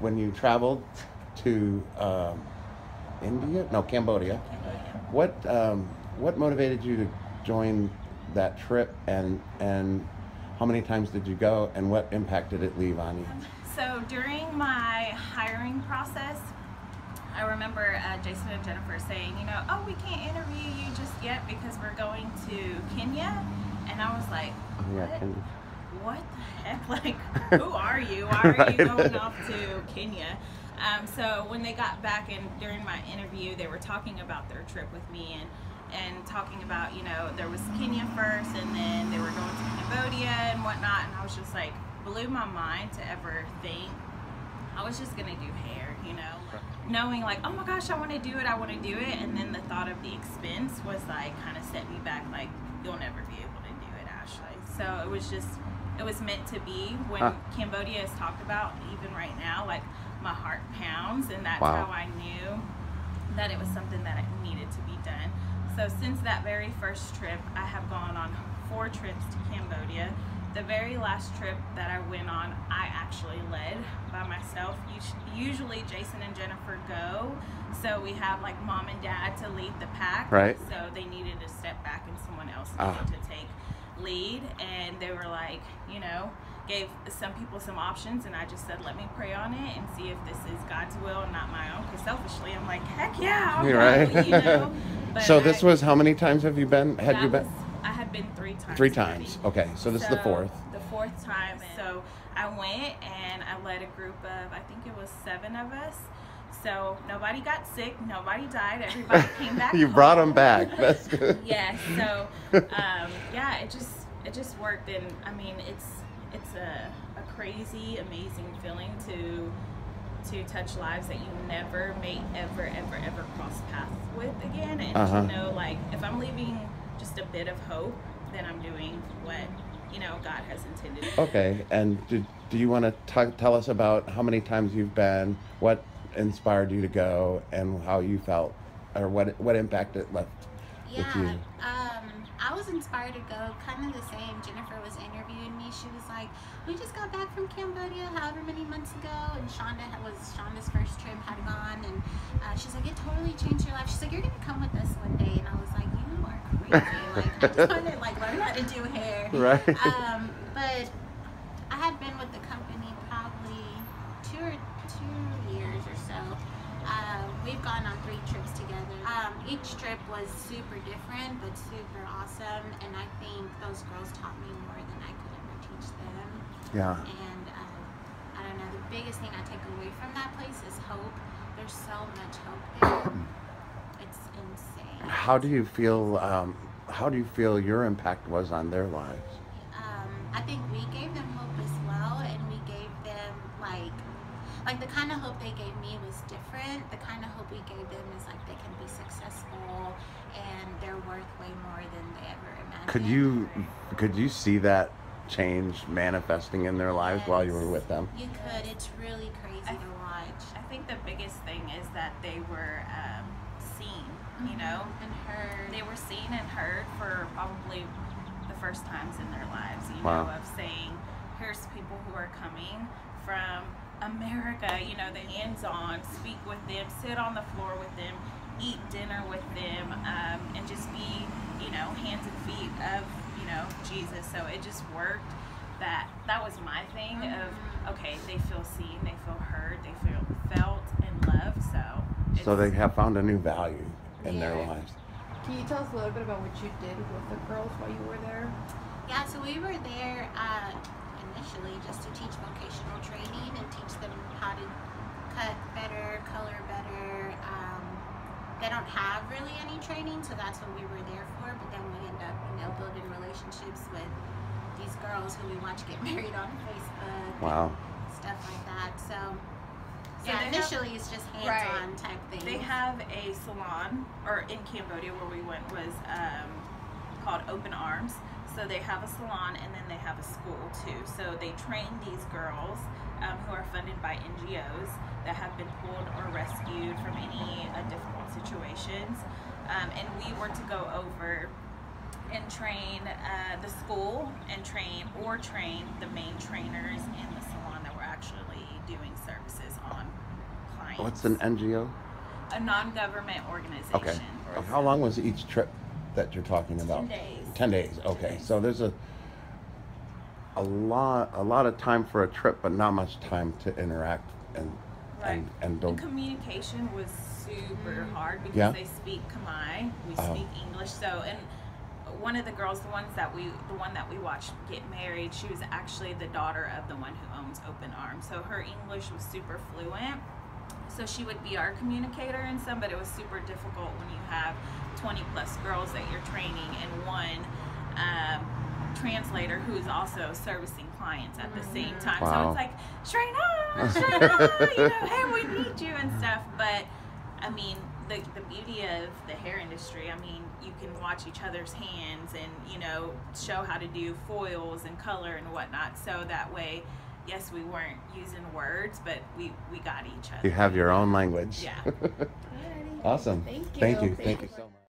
when you traveled to um, India, no Cambodia, what um, what motivated you to join that trip, and and how many times did you go, and what impact did it leave on you? So during my hiring process, I remember uh, Jason and Jennifer saying, you know, oh, we can't interview you just yet because we're going to Kenya, and I was like, Yeah, what? can- what the heck? Like, who are you? Why are Right. you going off to Kenya? Um, so when they got back and during my interview, they were talking about their trip with me and and talking about you know there was Kenya first and then they were going to Cambodia and whatnot, and I was just like blew my mind to ever think I was just gonna do hair, you know, knowing like, oh my gosh, I want to do it, I want to do it, and then the thought of the expense was like kind of set me back, like you'll never be able to do it, Ashley. So it was just, it was meant to be. When Huh. Cambodia is talked about, even right now, like my heart pounds, and that's Wow. how I knew that it was something that needed to be done. So since that very first trip, I have gone on four trips to Cambodia. The very last trip that I went on, I actually led by myself. Usually Jason and Jennifer go, so we have like mom and dad to lead the pack. Right. So they needed to step back and someone else Ah. needed to take lead, and they were like, you know, gave some people some options, and I just said, let me pray on it and see if this is God's will and not my own. Because selfishly, I'm like, heck yeah, right. you know. So this I- was how many times have you been? Had you been? was- I had been three times. Three already. times. Okay, so this is the fourth. The fourth time. So I went and I led a group of, I think it was seven of us. So nobody got sick, nobody died, everybody came back. you brought them back. That's good. yes. So um, yeah, it just it just worked, and I mean it's it's a, a crazy, amazing feeling to to touch lives that you never may ever ever ever cross paths with again, and Uh-huh. to know like if I'm leaving just a bit of hope, then I'm doing what you know God has intended. Okay, and do, do you want to tell us about how many times you've been, what inspired you to go, and how you felt, or what what impact it left with Yeah, you? um, I was inspired to go kind of the same. Jennifer was interviewing me. She was like, "We just got back from Cambodia, however many months ago." And Shonda was Shonda's first trip had gone, and uh, she's like, "It totally changed your life." She's like, "You're gonna come with us one day," and I was like, "You are crazy! like, I just want to like learn how to do hair." Right. Um, but I had been with the company probably two or two years or so. Um, we've gone on three trips together. Um, each trip was super different, but super awesome. And I think those girls taught me more than I could ever teach them. Yeah. And uh, I don't know, the biggest thing I take away from that place is hope. There's so much hope there. It's insane. How do you feel? Um, how do you feel your impact was on their lives? um, I think we gave them hope as well, and we gave them like, like the kind of hope they gave me was different. The kind of hope we gave them is like they can be successful and they're worth way more than they ever imagined. Could you could you see that change manifesting in their lives while you were with them? You could. It's really crazy I- to watch. I think the biggest thing is that they were um, seen. You know, and heard. they were seen and heard for probably the first times in their lives, you Wow. know, of saying, here's people who are coming from America, you know, the hands on, speak with them, sit on the floor with them, eat dinner with them, um, and just be, you know, hands and feet of, you know, Jesus. So it just worked. That that was my thing of okay, they feel seen, they feel heard, they feel felt and loved. So So they have found a new value in their lives. Can you tell us a little bit about what you did with the girls while you were there? Yeah, so we were there uh, initially just to teach vocational training and teach them how to cut better, color better. Um, they don't have really any training, so that's what we were there for. But then we end up, you know, building relationships with these girls who we watch get married on Facebook, Wow. stuff like that. So, So yeah, they have- initially it's just hands-on type thing. They have a salon, or in Cambodia where we went was um, called Open Arms. So they have a salon and then they have a school too. So they train these girls um, who are funded by NGOs that have been pulled or rescued from any uh, difficult situations. Um, and we were to go over and train uh, the school and train or train the main trainers in the salon that were actually doing services on clients. What's an NGO? a non-government organization. Okay. How long was each trip that you're talking about? days. Ten days. Okay. So there's a a lot a lot of time for a trip, but not much time to interact and Right. and and don't. communication was super hard because Yeah. they speak Khmer, we Uh-huh. speak English. So, and one of the girls, the ones that we, the one that we watched get married, she was actually the daughter of the one who owns Open Arms. So her English was super fluent. So she would be our communicator and some, but it was super difficult when you have 20 plus girls that you're training and one um, translator who is also servicing clients at the same time. So it's like, Shrina, Shrina, you know, hey, we need you and stuff. But I mean, the, the beauty of the hair industry, I mean, you can watch each other's hands and, you know, show how to do foils and color and whatnot. So that way, yes, we weren't using words, but we, we got each other. You have your own language. Yeah. Awesome. Thank you. Thank you. Thank Thank you you so much.